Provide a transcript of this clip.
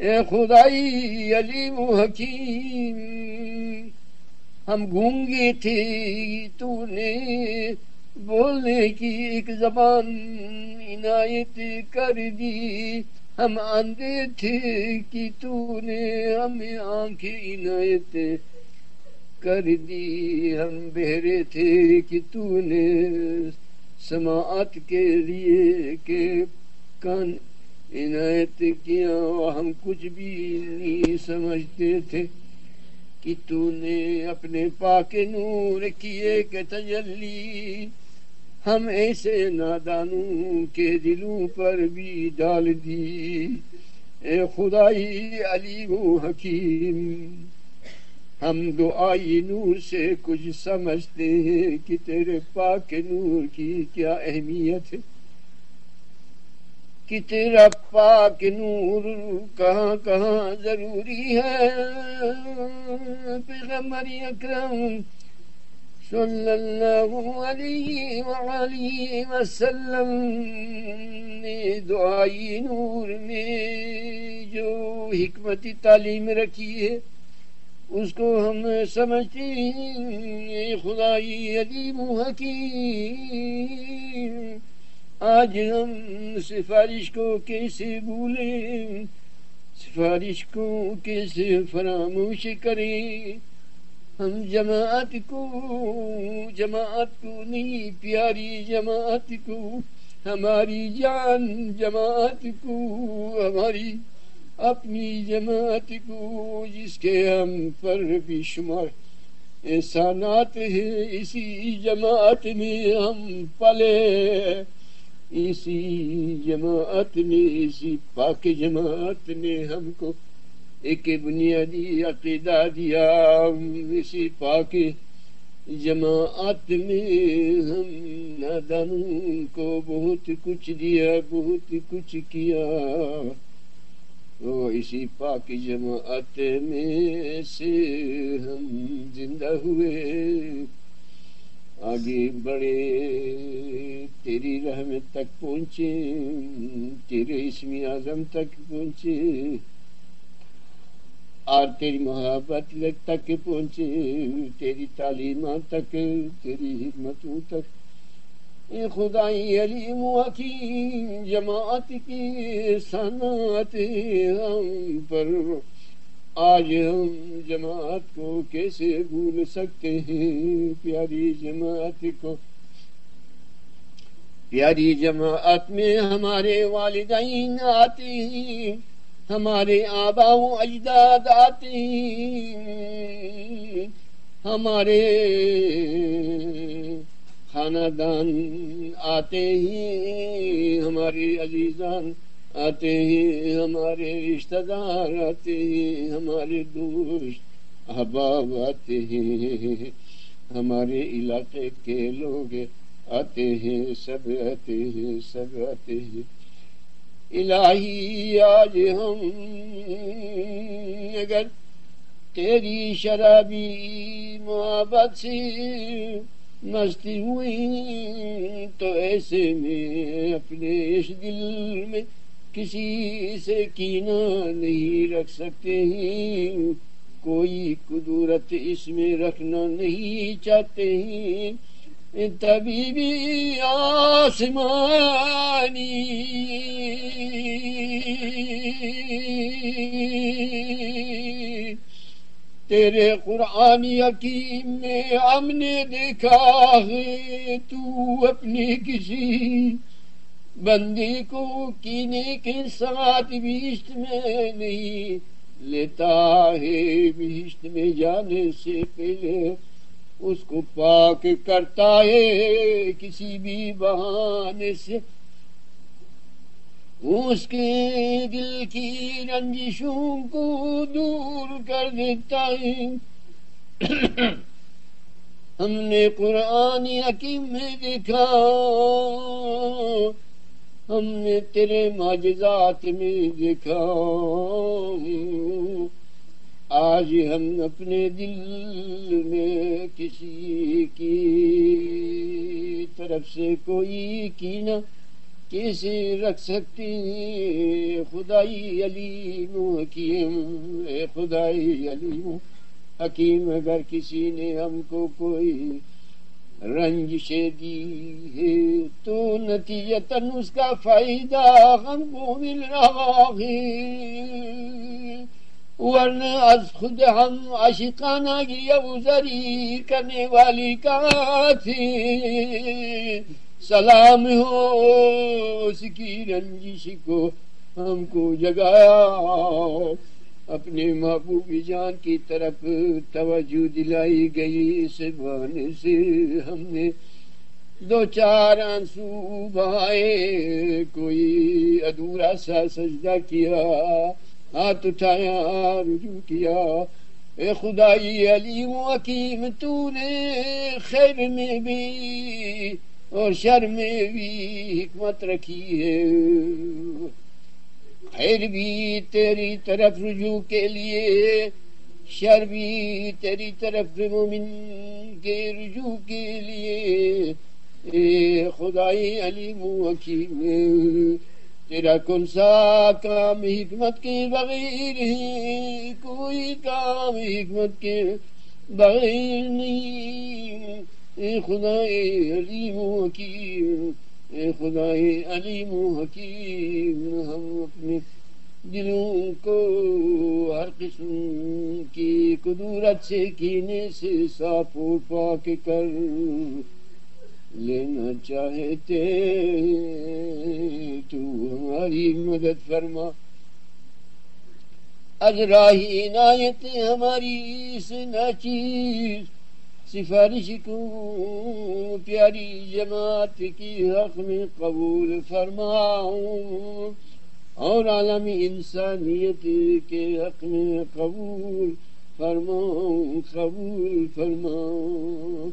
ए खुदाई अलीम हकीम, हम गूँगे थे तूने बोलने की एक जबान इनायत कर दी। हम आंधे थे कि तूने हमें आँखें इनायत कर दी। हम बहरे थे कि तूने समात के लिए के कान इनायत किया, हम कुछ भी नहीं समझते थे कि तूने अपने पाके नूर किए के तजल्ली। हम ऐसे नादानों के दिलों पर भी डाल दी। ए खुदाई अली हकीम, हम दुआई नूर से कुछ समझते हैं कि तेरे पाक नूर की क्या अहमियत है। कि तेरा पाक नूर कहाँ कहाँ ज़रूरी है? पैगंबर अकरम सल्लल्लाहु अलैहि वसल्लम ने दुआई नूर में जो हिकमती तालीम रखी है, उसको हम समझते हैं। खुदाई अलीम हकीम। आज हम सिफारिश को कैसे भूले सिफारिश को कैसे फरामोश करें हम जमात को जमात को नहीं प्यारी जमात को हमारी जान जमात को हमारी अपनी जमात को जिसके हम पर भी शुमार एहसानात है इसी जमात में हम पले इसी जमात ने, इसी पाक जमात ने हमको एक बुनियादी अकीदा दिया। इसी पाक जमात ने हम नादानों को बहुत कुछ दिया, बहुत कुछ किया। तो इसी पाक जमात में से हम ज़िंदा हुए। आगे बढ़े, तेरी रहमत तक पहुँचे, तेरे इसमी आज़म तक पहुँचे, और तेरी मोहब्बत तक पहुँचे, तेरी तालीमत तक, तेरी हिम्मतों तक। ये खुदाई अलीम हकीम, जमात की सनात हम पर आज हम जमात को कैसे भूल सकते हैं? प्यारी जमात को। प्यारी जमात में हमारे वालिदैन आते हैं, हमारे आबाओ अजदाद आते हैं। हमारे खानादान आते हैं, हमारे अजीजान आते हैं हमारे रिश्तेदार, आते हैं हमारे दोस्त, अहबाब आते हैं, हमारे इलाके के लोग आते हैं, सब आते हैं, सब आते हैं। इलाही, आज हम अगर तेरी शराबी मोहब्बत से मस्ती हुई तो ऐसे में अपने इस दिल में किसी से कीना नहीं रख सकते हैं। कोई कुदूरत इसमें रखना नहीं चाहते हैं। तभी भी आसमानी। तेरे कुरान यकीम में हमने देखा है, तू अपने किसी बंदी को कीने के साथ भीष्ट में नहीं लेता है भीष्ट में जाने से पहले उसको पाक करता है किसी भी बहाने से। उसके दिल की रंजिशों को दूर कर देता है। हमने कुरान हकीम में देखा। हमने तेरे माजात में देखा आज हम अपने दिल में किसी की तरफ़ से कोई की न कैसे रख सकती खुदाई अलीम, हकीम, ए खुदाई अलीम, हकीम, अगर किसी ने हमको कोई रंजिशे दी है तो नतीजतन उसका फ़ायदा हमको मिल रहा है। वरना आज खुद हम आशिकाना की अबूजरी करने वाली कहा थी? सलाम हो उसकी रंजिश को हमको जगाया अपने महबूब जान की तरफ़ तवज्जो दिलाई गई। इस बहाने से हमने दो चार आँसू बहाए। कोई अधूरा सा सजदा किया, हाथ उठाया, रुजू किया। ए खुदाई अलीम हकीम तूने खैर में भी और शर में भी हिकमत रखी है। खैर भी तेरी तरफ़ रुजू के लिए, शर भी तेरी तरफ़ मोमिन के रुजू के लिए। खुदाई अलीम हकीम, तेरा कौन सा काम हिकमत के बगैर है? कोई काम हिकमत के बगैर नहीं। ए खुदाए अलीम हकीम ए खुदाए अलीम हकीम, हम अपने दिलों को हर किस्म की कुदूरत से कीने से साफ़ पाक कर लेना चाहते तू हमारी मदद फरमा। अजराही नायत हमारी इस नाचीज सिफारिश को प्यारी जमात की हक में कबूल, फरमाऊं और आलमी इंसानियत के हक में कबूल, फरमाऊं कबूल, फरमाऊं।